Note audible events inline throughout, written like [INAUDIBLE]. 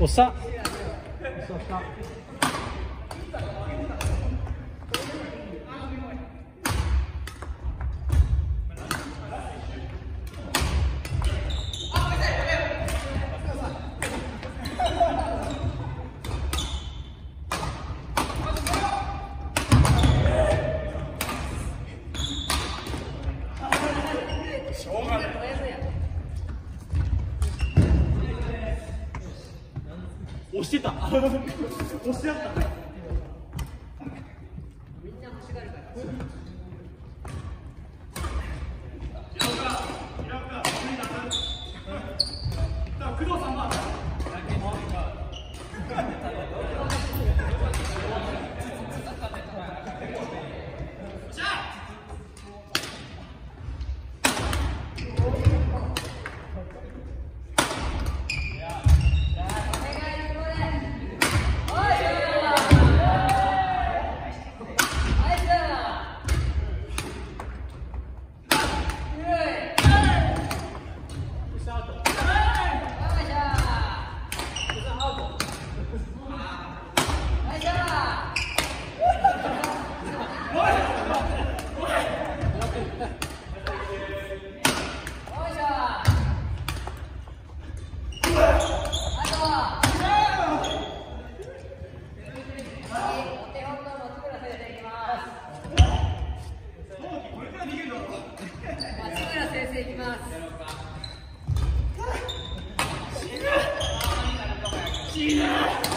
押した押したしてた。[LAUGHS] 押し合った。ス [LAUGHS] Yeah.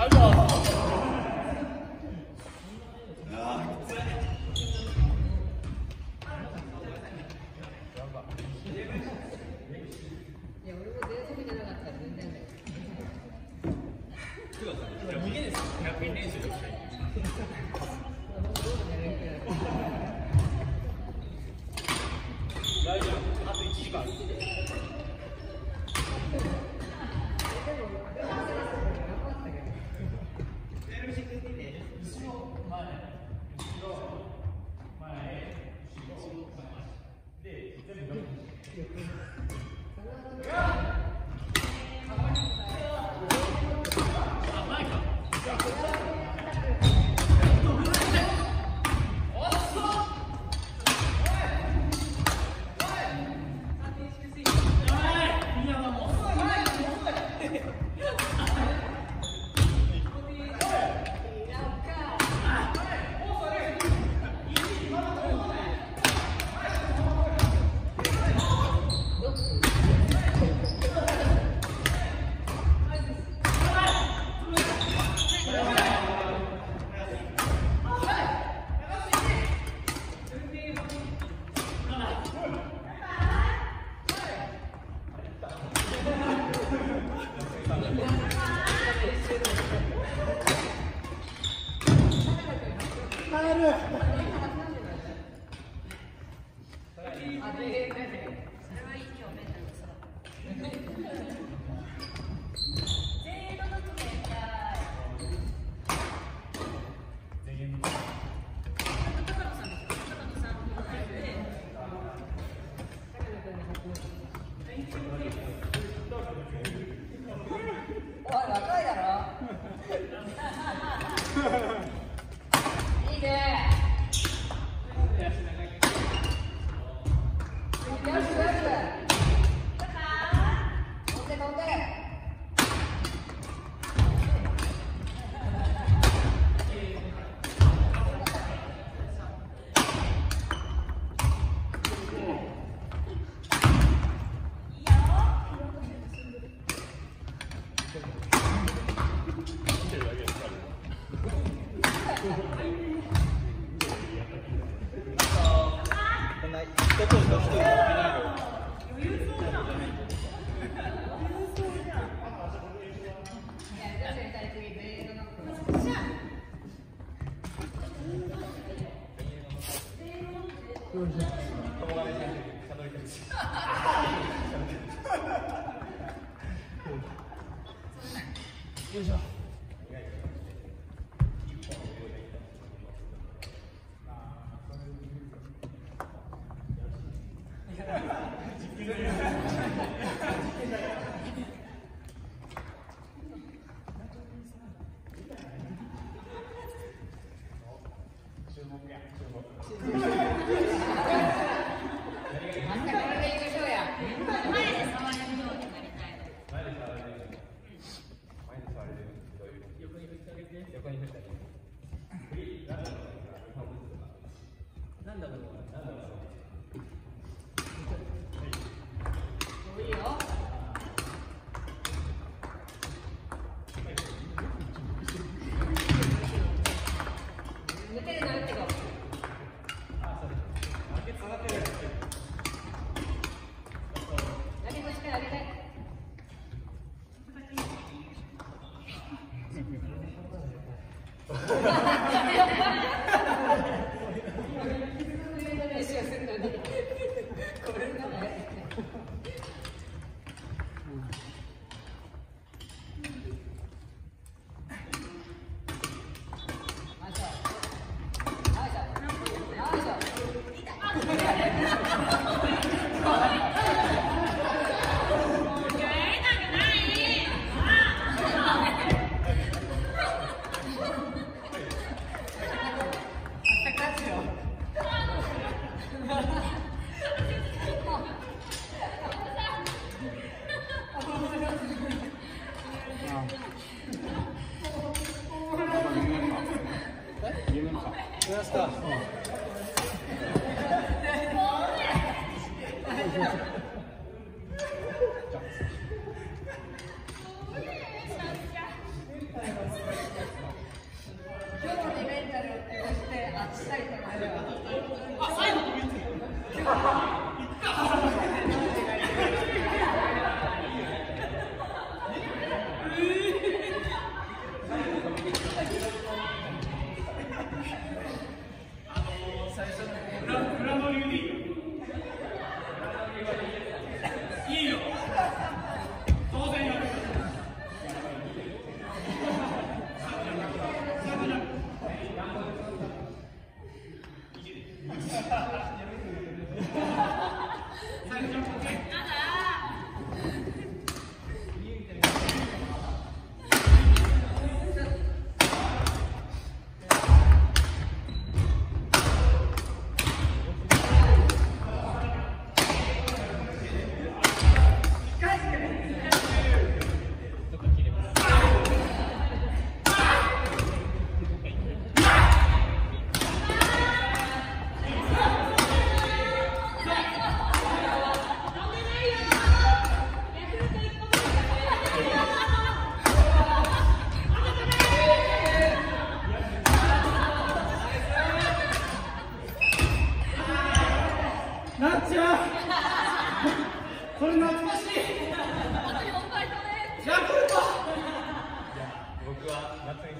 빨리 와. あん 僕は夏に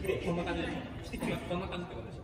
こんな感じ。こんな感じってことでしょ。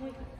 muy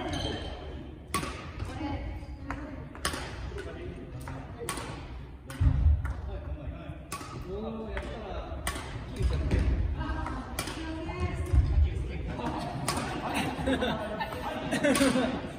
Yeah. [LAUGHS]